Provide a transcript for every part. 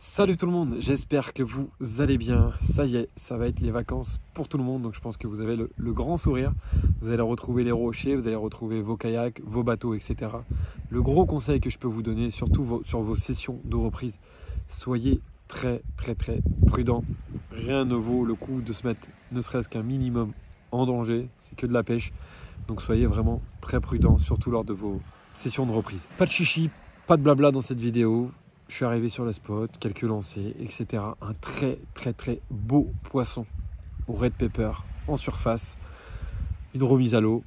Salut tout le monde, j'espère que vous allez bien. Ça y est, ça va être les vacances pour tout le monde, donc je pense que vous avez le, grand sourire. Vous allez retrouver les rochers, vous allez retrouver vos kayaks, vos bateaux, etc. Le gros conseil que je peux vous donner, surtout sur vos sessions de reprise, soyez très très très prudent. Rien ne vaut le coup de se mettre ne serait-ce qu'un minimum en danger, c'est que de la pêche. Donc soyez vraiment très prudent, surtout lors de vos sessions de reprise. Pas de chichi, pas de blabla dans cette vidéo. Je suis arrivé sur le spot, quelques lancers, etc. Un très très très beau poisson au red pepper en surface. Une remise à l'eau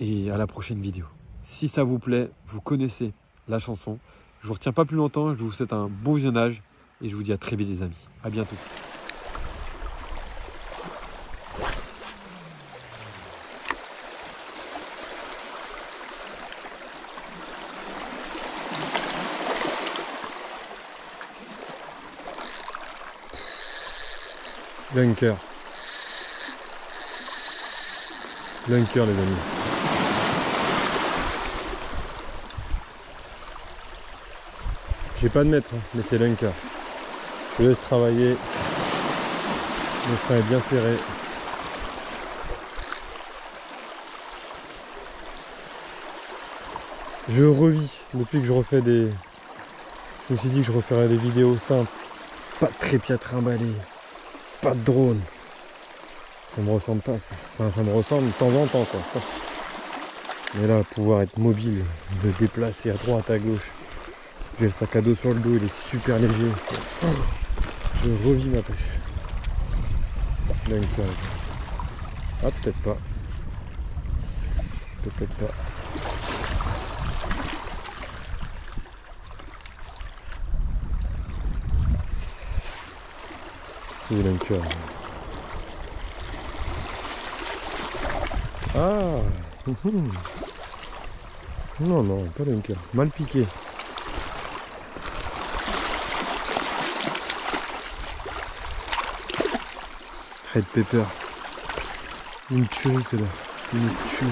et à la prochaine vidéo. Si ça vous plaît, vous connaissez la chanson. Je vous retiens pas plus longtemps, je vous souhaite un bon visionnage et je vous dis à très vite les amis. À bientôt. Lunker. Lunker les amis. J'ai pas de mètre, hein, mais c'est Lunker. Je laisse travailler. Le frein est bien serré. Je revis depuis que je refais des. Je me suis dit que je referais des vidéos simples. Pas de trépied à pas de drone. Ça me ressemble pas ça. Enfin ça me ressemble de temps en temps quoi. Mais là pouvoir être mobile, me déplacer à droite, à gauche. J'ai le sac à dos sur le dos, il est super léger. Je revis ma pêche. Lunker. Ah peut-être pas. Peut-être pas. C'est Lunker. Ah hum. Non, non, pas Lunker. Mal piqué. Red Pepper. Une tuerie cela. Une tuerie.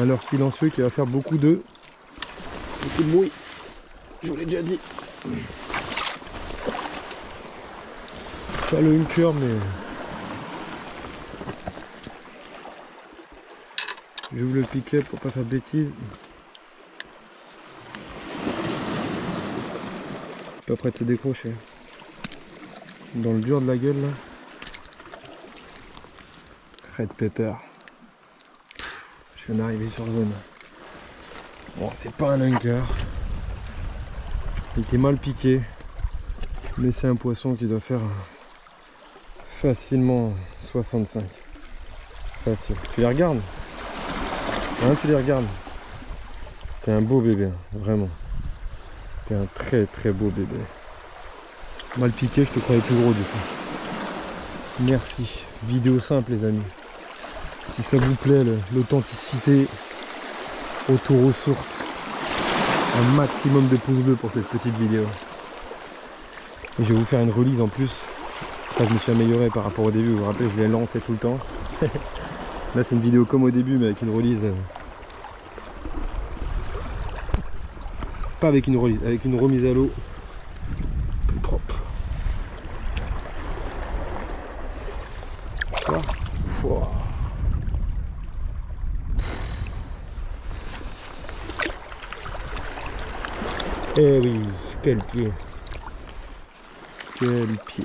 Alors silencieux qui va faire beaucoup de... Beaucoup de bruit. Je vous l'ai déjà dit. Pas le hunker mais j'ouvre le piquet pour pas faire de bêtises. Pas prêt de se décrocher. Dans le dur de la gueule là. Red pepper. Je viens d'arriver sur zone. Bon c'est pas un hunker. Il était mal piqué. Mais c'est un poisson qui doit faire facilement 65. Facile. Tu les regardes? Hein, tu les regardes? T'es un beau bébé, hein, vraiment. T'es un très très beau bébé. Mal piqué, je te croyais plus gros du coup. Merci. Vidéo simple les amis. Si ça vous plaît, l'authenticité, auto-ressources, un maximum de pouces bleus pour cette petite vidéo. Et je vais vous faire une release en plus ça, je me suis amélioré par rapport au début. Vous vous rappelez, je l'ai lancé tout le temps. Là, c'est une vidéo comme au début, mais avec une release. euh, Pas avec une release, avec une remise à l'eau. Plus propre. Eh oui, quel pied. Quel pied.